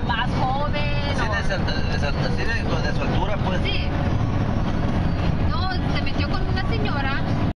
más joven. Sí, o... de, de, sí, de, de su altura, pues.